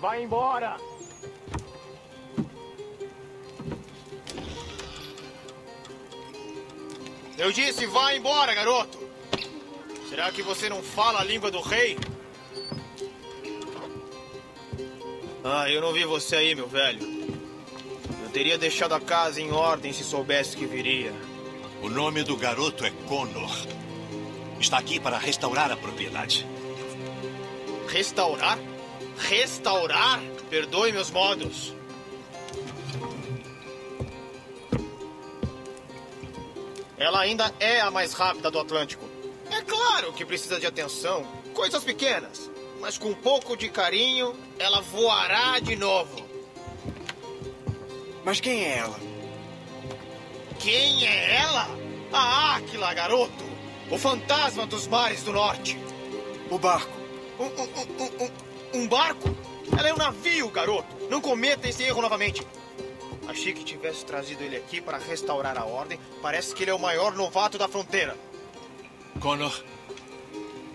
Vai embora! Eu disse, vá embora, garoto! Será que você não fala a língua do rei? Ah, eu não vi você aí, meu velho. Eu teria deixado a casa em ordem se soubesse que viria. O nome do garoto é Connor. Está aqui para restaurar a propriedade. Restaurar? Restaurar? Perdoe meus modos. Ela ainda é a mais rápida do Atlântico. É claro que precisa de atenção, coisas pequenas. Mas com um pouco de carinho, ela voará de novo. Mas quem é ela? Quem é ela? A Áquila, garoto! O fantasma dos mares do norte. O barco. Um, um, um, um, barco? Ela é um navio, garoto. Não cometa esse erro novamente. Achei que tivesse trazido ele aqui para restaurar a ordem. Parece que ele é o maior novato da fronteira. Connor,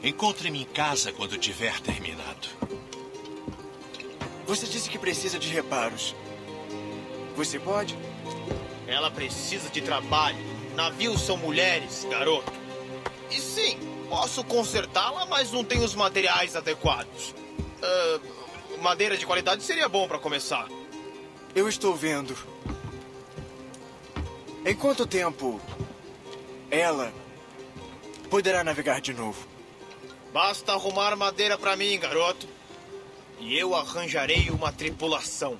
encontre-me em casa quando tiver terminado. Você disse que precisa de reparos. Você pode? Ela precisa de trabalho. Navios são mulheres, garoto. E sim, posso consertá-la, mas não tenho os materiais adequados. Uh, madeira de qualidade seria bom para começar. Eu estou vendo. Em quanto tempo ela poderá navegar de novo? Basta arrumar madeira para mim, garoto. E eu arranjarei uma tripulação.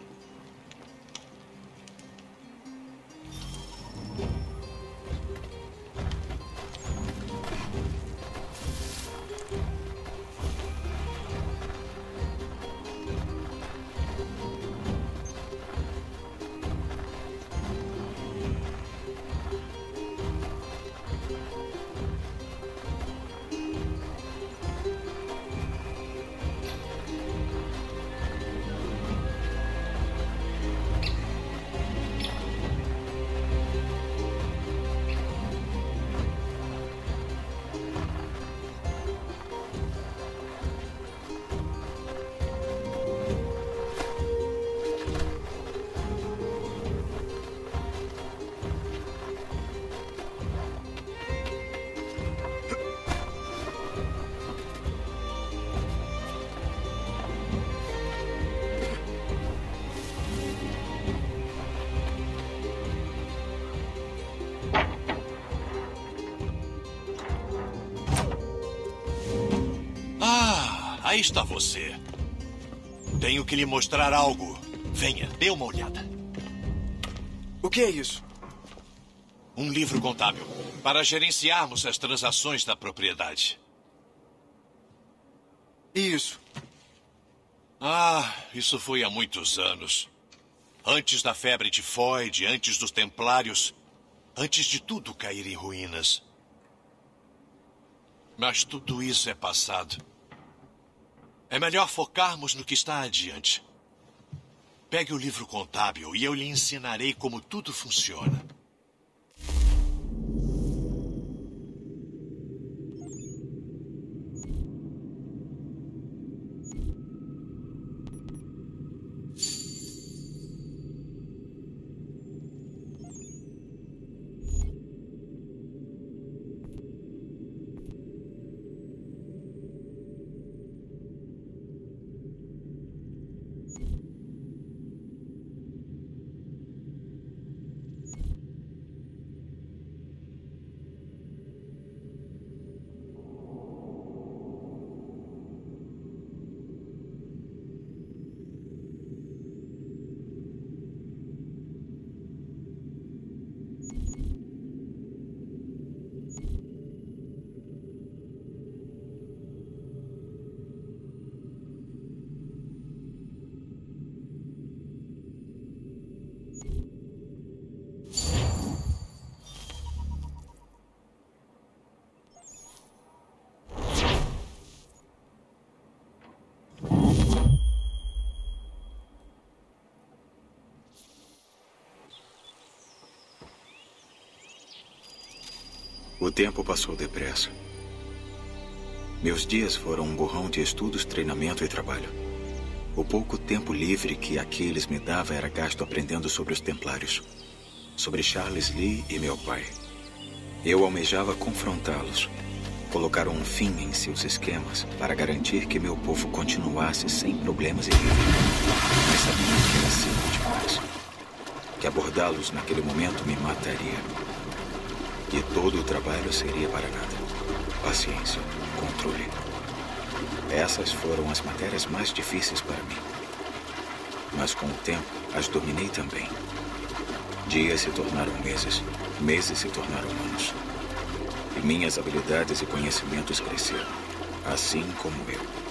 Está você. Tenho que lhe mostrar algo. Venha, dê uma olhada. O que é isso? Um livro contábil para gerenciarmos as transações da propriedade. Isso? Ah, isso foi há muitos anos. Antes da febre tifoide, antes dos templários, antes de tudo cair em ruínas. Mas tudo isso é passado. É melhor focarmos no que está adiante. Pegue o livro contábil e eu lhe ensinarei como tudo funciona. O tempo passou depressa. Meus dias foram um borrão de estudos, treinamento e trabalho. O pouco tempo livre que Aquiles me dava era gasto aprendendo sobre os Templários, sobre Charles Lee e meu pai. Eu almejava confrontá-los, colocar um fim em seus esquemas para garantir que meu povo continuasse sem problemas e livre. Mas sabia que era cedo demais. Que abordá-los naquele momento me mataria. E todo o trabalho seria para nada. Paciência, controle. Essas foram as matérias mais difíceis para mim. Mas com o tempo, as dominei também. Dias se tornaram meses, meses se tornaram anos. E minhas habilidades e conhecimentos cresceram, assim como eu.